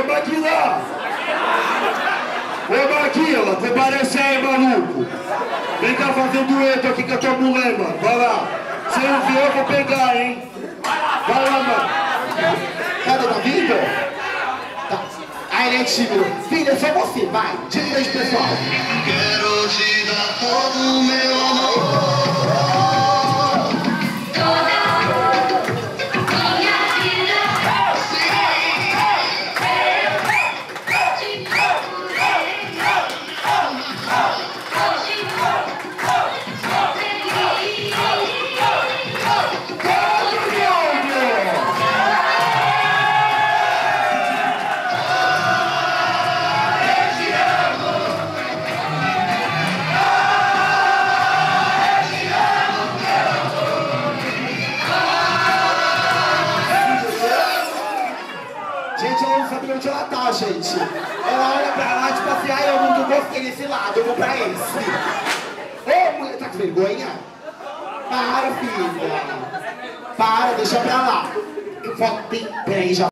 Ô, Maquila! Ô, Maquila, comparece aí, maluco! Vem cá fazer dueto aqui com a tua mulher, mano. Vai lá. Se não vier, eu vou pegar, hein? Vai lá, mano. Cadê tá vindo? Tá. Ah, ele é tímido. Filho, é só você, vai. Diga aí, pessoal. Gente, ela não sabe onde ela tá, gente. Ela olha pra lá, tipo assim, ai, eu não gostei desse lado, eu vou pra esse. Ô, mulher, tá com vergonha? Para, filha. Para, deixa pra lá. Eu vou... Peraí, já